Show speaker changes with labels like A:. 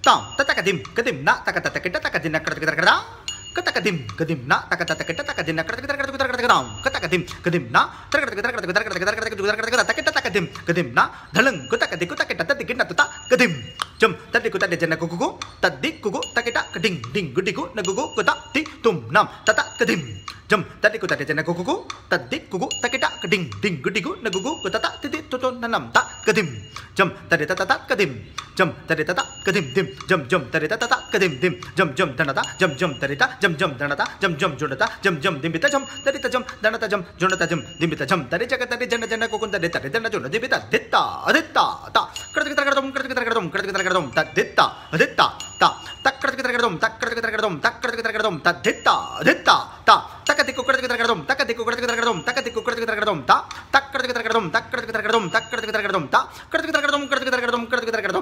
A: tam tatakadim kadim na takatakakita takadina kratakatakadam katakadim kadim na takatakakita takadina kratakatakadam katakadim kadim na takadim tak na daleng nak tak tadikin na tuta tak jam tadi kutadi jana kukuku tadi kuku tak kading ding gudiku nagugu kutak ti tum nam tak kadim jam tadi ku tadi cena kuku tadi kuku tak kita keding ding gudi gu nagu gu tata titi toto nanam tak kedim jam tadi tata tak kedim jam tadi tata kedim dim jam jam tadi tata tak kedim dim jam jam danata jam jam tadi ta jam jam danata jam jam jonata jam jam dim bita jam tadi ta jam danata jam jonata jam dim bita jam tadi jaga tadi jana jana kuku tadi tadi jana jona dim bita ditta ditta ta kerja kita kerja dom kerja kita kerja dom kerja kita kerja dom ta ditta ditta ta tak kerja kita kerja dom tak kerja kita kerja dom tak kerja kita kerja dom ta ditta ditta ta Τα κατηγορία των τάκων, τα τα